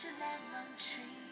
是 lemon tree